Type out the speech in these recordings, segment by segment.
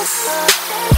Thank you.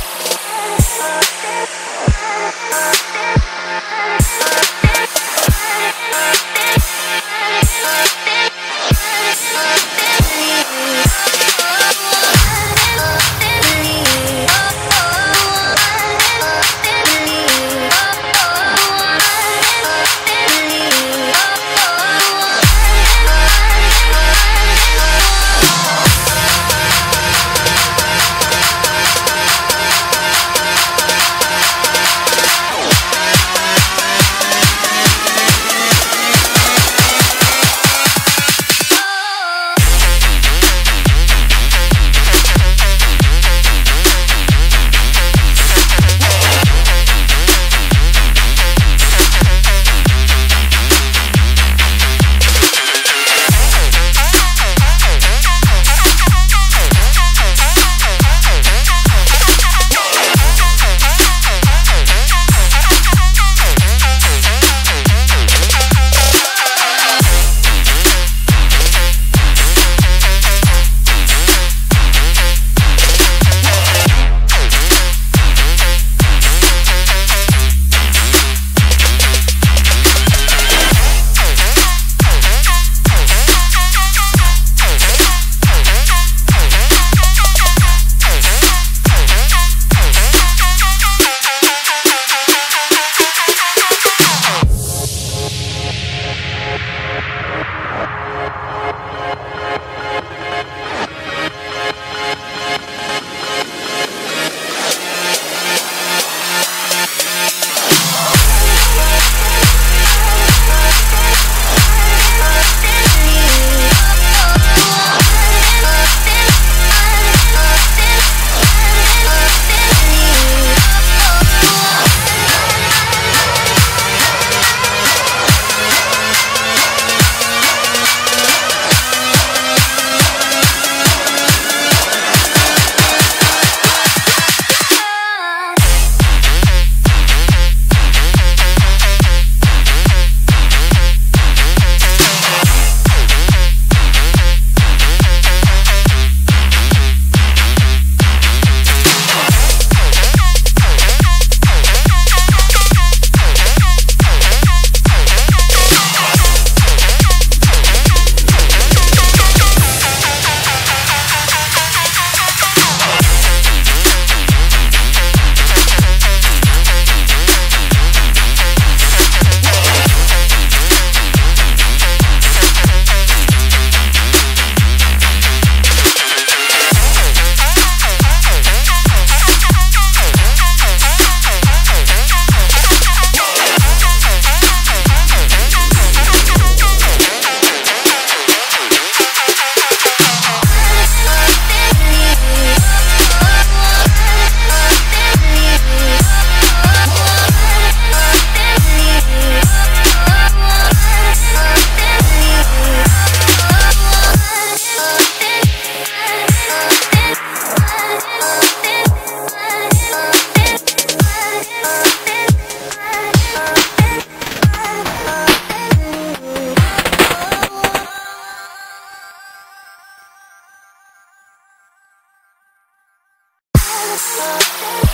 Yes.